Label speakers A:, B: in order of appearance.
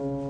A: Mm-hmm.